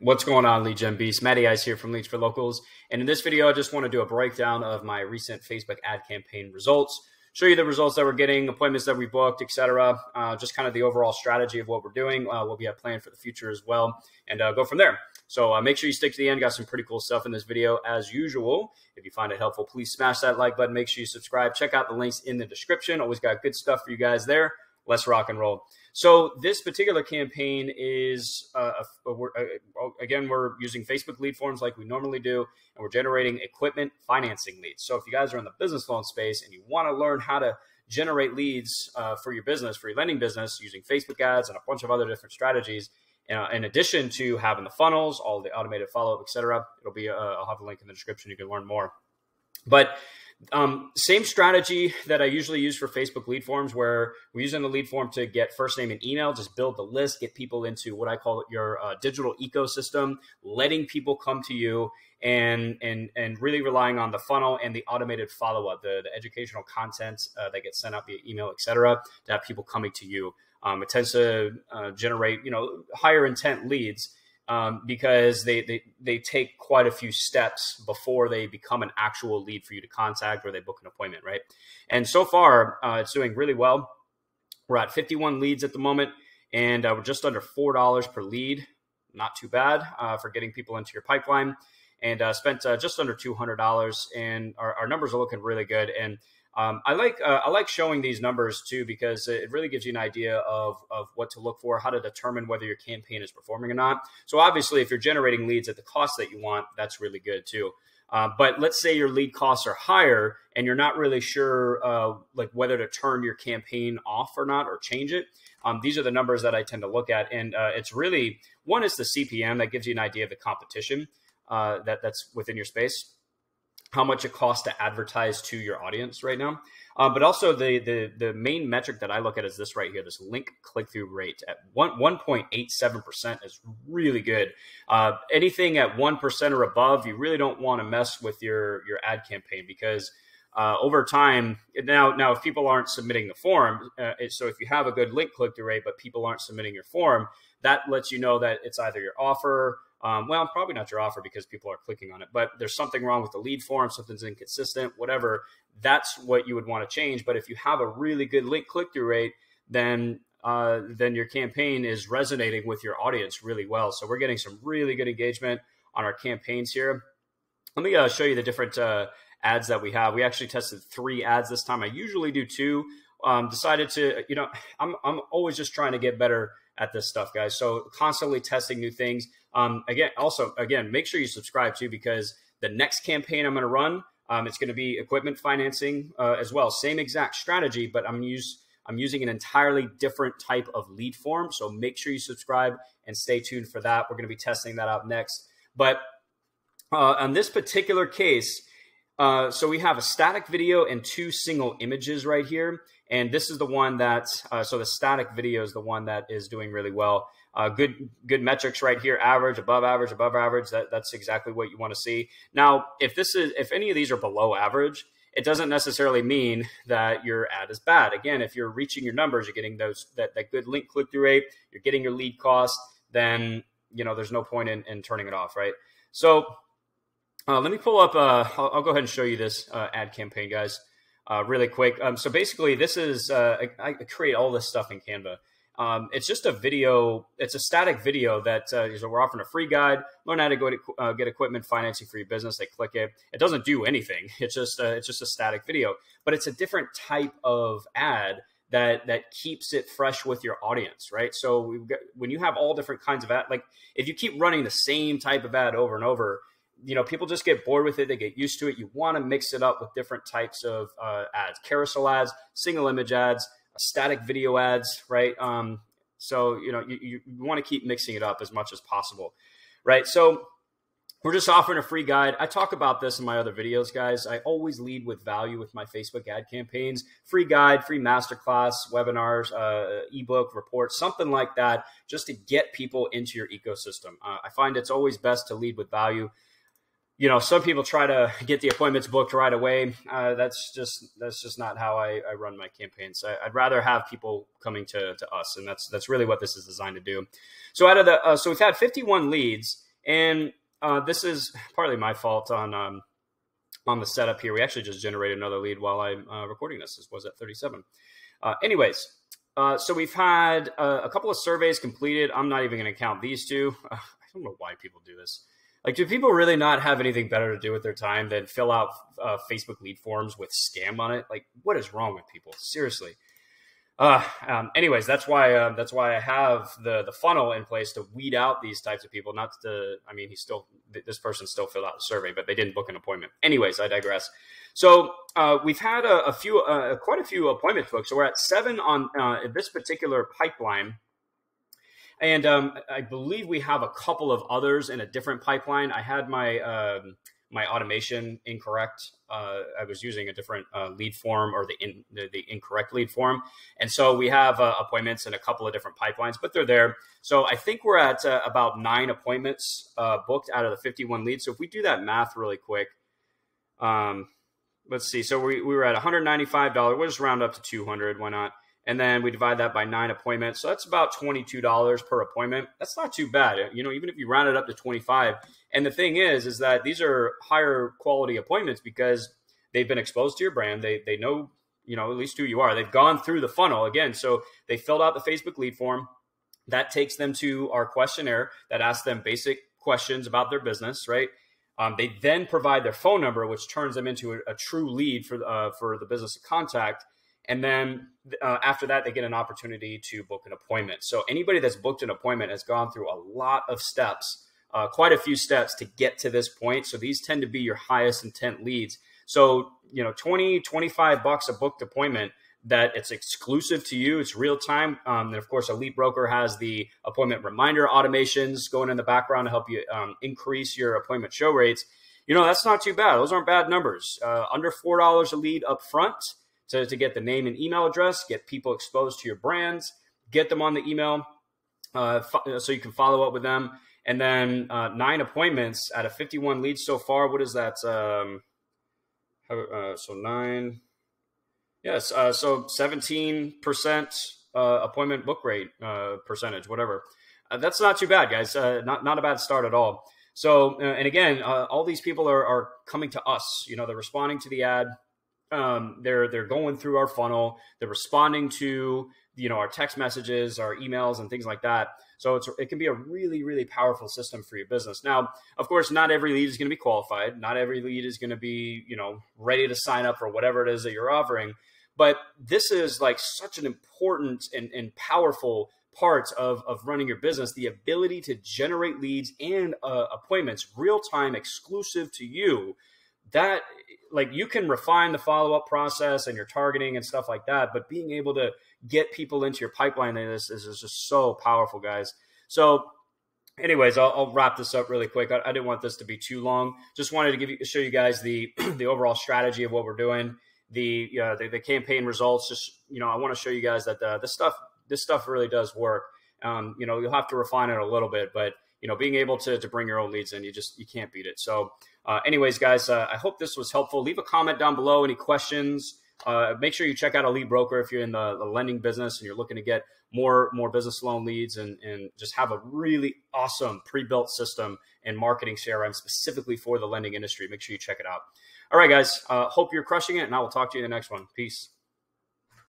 What's going on, Lead Gen Beast? Matty Ice here from Leads for Locals. And in this video, I just want to do a breakdown of my recent Facebook ad campaign results, show you the results that we're getting, appointments that we booked, etc. Uh, just kind of the overall strategy of what we're doing, uh, what we have planned for the future as well, and uh, go from there. So uh, make sure you stick to the end. Got some pretty cool stuff in this video as usual. If you find it helpful, please smash that like button. Make sure you subscribe. Check out the links in the description. Always got good stuff for you guys there. Let's rock and roll. So this particular campaign is uh, a, a, a, again we're using Facebook lead forms like we normally do, and we're generating equipment financing leads. So if you guys are in the business loan space and you want to learn how to generate leads uh, for your business, for your lending business, using Facebook ads and a bunch of other different strategies, uh, in addition to having the funnels, all the automated follow up, etc., it'll be uh, I'll have a link in the description. You can learn more. But um, same strategy that I usually use for Facebook lead forms, where we're using the lead form to get first name and email, just build the list, get people into what I call your uh, digital ecosystem, letting people come to you, and and and really relying on the funnel and the automated follow up, the, the educational content uh, that gets sent out via email, etc., to have people coming to you. Um, it tends to uh, generate you know higher intent leads um, because they, they they take quite a few steps before they become an actual lead for you to contact or they book an appointment, right? And so far, uh, it's doing really well. We're at 51 leads at the moment, and uh, we're just under four dollars per lead. Not too bad uh, for getting people into your pipeline. And uh, spent uh, just under two hundred dollars, and our, our numbers are looking really good. And um, I like uh, I like showing these numbers too because it really gives you an idea of of what to look for, how to determine whether your campaign is performing or not. So obviously, if you're generating leads at the cost that you want, that's really good too. Uh, but let's say your lead costs are higher and you're not really sure uh, like whether to turn your campaign off or not or change it. Um, these are the numbers that I tend to look at, and uh, it's really one is the CPM that gives you an idea of the competition uh, that that's within your space how much it costs to advertise to your audience right now. Um, but also the, the the main metric that I look at is this right here, this link click through rate at one one point eight seven percent is really good. Uh, anything at one percent or above, you really don't want to mess with your your ad campaign because uh, over time now now if people aren't submitting the form, uh, so if you have a good link click through rate but people aren't submitting your form, that lets you know that it's either your offer um, well, probably not your offer because people are clicking on it, but there's something wrong with the lead form, something's inconsistent, whatever. That's what you would want to change. But if you have a really good link click through rate, then uh, then your campaign is resonating with your audience really well. So we're getting some really good engagement on our campaigns here. Let me uh, show you the different uh, ads that we have. We actually tested three ads this time. I usually do two. Um, decided to, you know, I'm, I'm always just trying to get better at this stuff, guys. So constantly testing new things. Um, again, also, again, make sure you subscribe too because the next campaign I'm going to run, um, it's going to be equipment financing uh, as well. Same exact strategy, but I'm use I'm using an entirely different type of lead form. So make sure you subscribe and stay tuned for that. We're going to be testing that out next. But uh, on this particular case, uh, so we have a static video and two single images right here. And this is the one that, uh, so the static video is the one that is doing really well. Uh, good good metrics right here, average, above average, above average. That, that's exactly what you want to see. Now, if this is if any of these are below average, it doesn't necessarily mean that your ad is bad. Again, if you're reaching your numbers, you're getting those that, that good link click through rate, you're getting your lead cost, then you know there's no point in, in turning it off, right? So uh, let me pull up. Uh, I'll, I'll, go ahead and show you this uh, ad campaign, guys, uh, really quick. Um, so basically, this is uh, I, I, create all this stuff in Canva. Um, it's just a video. It's a static video that uh, we're offering a free guide. Learn how to go to get equipment financing for your business. They click it. It doesn't do anything. It's just it's just a static video, but it's a different type of ad that that keeps it fresh with your audience, right? So got, when you have all different kinds of ad, like if you keep running the same type of ad over and over, you know, people just get bored with it. They get used to it. You want to mix it up with different types of uh, ads, carousel ads, single image ads, static video ads, right? Um, so, you know, you, you want to keep mixing it up as much as possible, right? So we're just offering a free guide. I talk about this in my other videos, guys. I always lead with value with my Facebook ad campaigns. Free guide, free masterclass, webinars, uh, ebook, report, something like that, just to get people into your ecosystem. Uh, I find it's always best to lead with value you know, some people try to get the appointments booked right away. Uh, that's just that's just not how I, I run my campaigns. I, would rather have people coming to, to us, and that's that's really what this is designed to do. So out of the uh, so we've had 51 leads, And uh, this is partly my fault on um, on the setup here. We actually just generated another lead while I'm uh, recording this. This was at 37. Uh, anyways, uh, so we've had a couple of surveys completed. I'm not even going to count these two. I don't know why people do this. Like, do people really not have anything better to do with their time than fill out uh, Facebook lead forms with scam on it? Like, what is wrong with people? Seriously. Uh, um, anyways, that's why uh, that's why I have the the funnel in place to weed out these types of people. Not to, I mean, he still this person still filled out the survey, but they didn't book an appointment. Anyways, I digress. So uh, we've had a, a few, uh, quite a few appointments booked. So we're at seven on uh, this particular pipeline, and um, I believe we have a couple of others in a different pipeline. I had my um, my automation incorrect. Uh, I was using a different uh, lead form or the, in, the, the incorrect lead form, and so we have uh, appointments in a couple of different pipelines, but they're there. So I think we're at uh, about nine appointments uh, booked out of the 51 leads. So if we do that math really quick, um, let's see. So we, we were at 195 dollars. We'll just round up to 200. Why not? And then we divide that by nine appointments. So that's about $22 per appointment. That's not too bad. You know, even if you round it up to 25. And the thing is, is that these are higher quality appointments because they've been exposed to your brand. They, they know, you know, at least who you are. They've gone through the funnel again. So they filled out the Facebook lead form. That takes them to our questionnaire that asks them basic questions about their business, right? Um, they then provide their phone number, which turns them into a, a true lead for uh, for the business to contact. And then uh, after that, they get an opportunity to book an appointment. So anybody that's booked an appointment has gone through a lot of steps, uh, quite a few steps to get to this point. So these tend to be your highest intent leads. So, you know, 20, 25 bucks a booked appointment that it's exclusive to you. It's real time. Um, and of course, EliteBroker has the appointment reminder automations going in the background to help you um, increase your appointment show rates. You know, that's not too bad. Those aren't bad numbers. Uh, under $4 a lead up front to, to get the name and email address, get people exposed to your brands, get them on the email uh, so you can follow up with them. And then uh, nine appointments out of 51 leads so far. What is that? Um, uh, so nine. Yes. Uh, so 17% uh, appointment book rate uh, percentage, whatever. that's not too bad, guys. not, not a bad start at all. So, and again, all these people are, are coming to us. You know, they're responding to the ad um, they're they're going through our funnel. They're responding to you know our text messages our emails and things like that. So it's it can be a really really powerful system for your business. Now of course not every lead is going to be qualified. Not every lead is going to be you know ready to sign up for whatever it is that you're offering. But this is like such an important and, and powerful part of, of running your business the ability to generate leads and uh, appointments real time exclusive to you. That like you can refine the follow up process and your targeting and stuff like that, but being able to get people into your pipeline is, is, is just so powerful, guys. So, anyways, I'll, I'll wrap this up really quick. I, I, didn't want this to be too long. Just wanted to give you show you guys the the overall strategy of what we're doing, the uh, the, the, campaign results. Just you know, I want to show you guys that the, this stuff this stuff really does work. Um, you know, you'll have to refine it a little bit, but you know, being able to to bring your own leads in, you just you can't beat it. So. Uh, anyways, guys, uh, I hope this was helpful. Leave a comment down below. Any questions? Uh, make sure you check out EliteBroker if you're in the, the, lending business and you're looking to get more more business loan leads and, and just have a really awesome pre-built system and marketing CRM specifically for the lending industry. Make sure you check it out. All right, guys. Uh, hope you're crushing it, and I will talk to you in the next one. Peace.